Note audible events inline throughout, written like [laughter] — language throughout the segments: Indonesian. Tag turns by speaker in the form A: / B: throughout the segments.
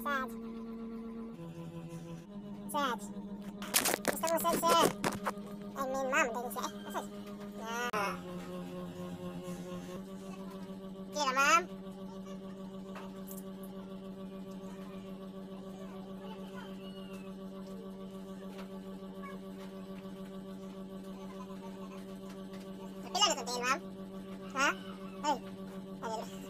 A: massage. Massage. Gusto mo massage, sir? I mean, ma'am. Dahil siya. Eh, massage. Nah. Okay na, ma'am. Napila na itong tail, ma'am? Ha? Ay. Ay, ala.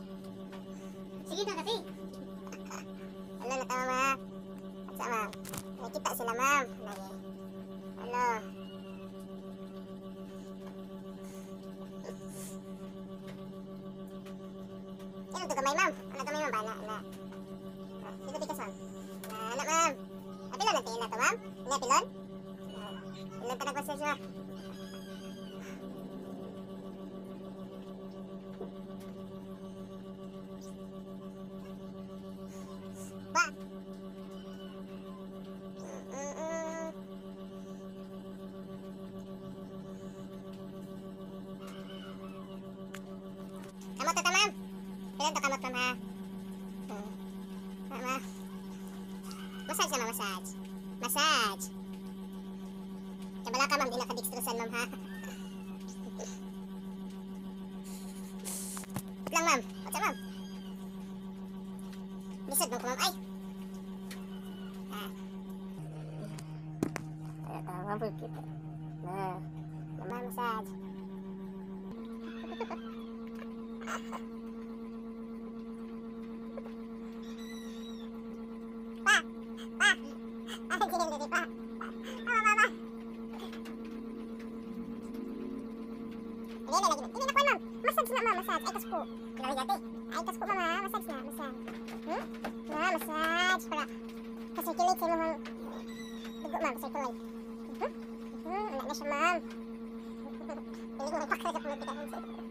A: Sige na kasi. Ulo na tama, ma'am. At sa, ma'am. Nakikita sila, ma'am. Lagi. Ulo. Sino ito kamay, ma'am? Ano kamay, ma'am? Bana, na. Ah, Sino tikas, ma'am? Na, ano, ma'am? Apilon tingin na to, ma'am? Hindi, apilon? Ilan ka nag-massage, ma'am? Ba? Massage. Massage. Kabala ka, ma'am. Di ka dextrosan, ma'am, ha? Wait lang, ma'am. What's up, ma'am? Lisod mo ko, ma'am. Ay! Ah. Ay, tama po kita. Na. Naman, massage. Ay. Hindi na ko, ma'am. Massage na, ma'am. Massage. Ay, kaspo. Lagi [laughs] dati. Ay, kaspo, ma'am, ha? Massage na, massage. Hmm? Na, massage. [laughs] Imong dugo,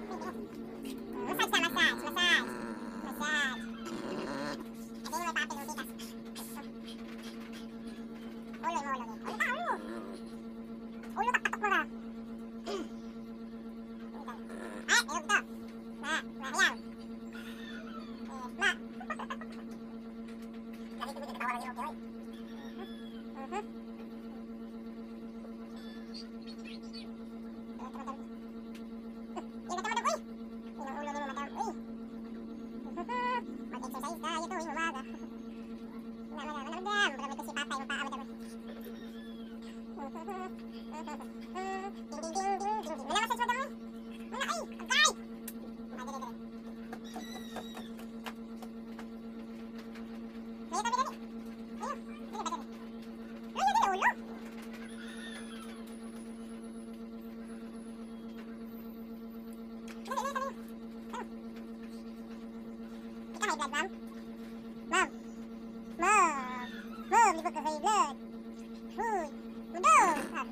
A: ding, ding, ding. Wala, massage, madam, uy. Wala, ay, agay. Ah, dali, dali. Dali, dali, dali. Ayun, dali, dali. Dali, dali, ulo. Dali, dali, dali. Ayun. Ikaw, high blood, ma'am? Ma'am. Ma'am. Ma'am, libog ka sa high blood. Uy. Mundo. Ah.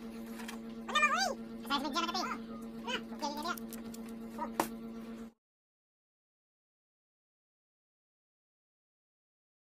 A: Ano, ma'am, uy. Asal sa medya na kasi. Ah,